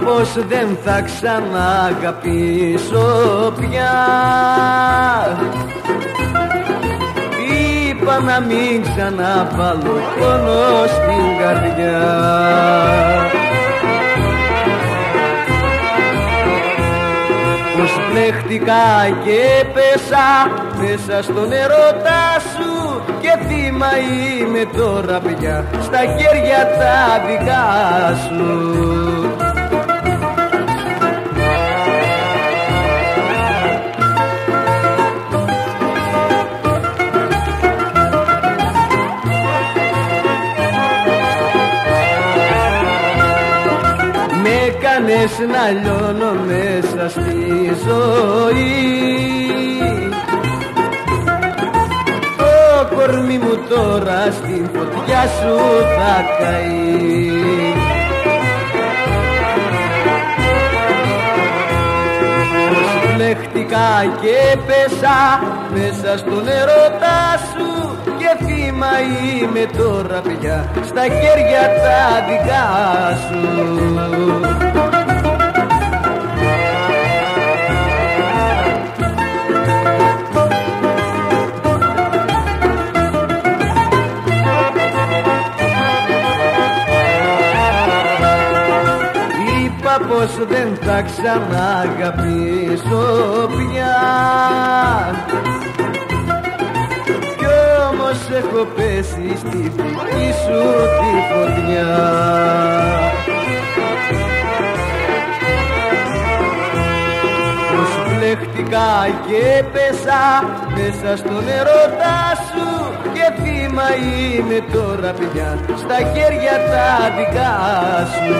Είπα πως δεν θα ξαναγαπήσω πια. Είπα να μην ξαναβάλω πόνο στην καρδιά. Πως πλέχτηκα και πέσα μέσα στον ερώτα σου. Και θύμα είμαι τώρα πια στα χέρια τα δικά σου Με κάνες να λιώνω μέσα στη ζωή. Το κορμί μου τώρα στην φωτιά σου θα καεί. Πως βλέχτηκα και πέσα μέσα στον ερώτα σου και θύμα είμαι τώρα πια στα χέρια τα δικά σου πως δεν θα ξαναγαπήσω πια. Κι όμως έχω πέσει στη δική σου τη φωτιά. Πως βλέχτηκα και πέσα μέσα στον ερώτα σου. Και θύμα είμαι τώρα πια στα χέρια τα δικά σου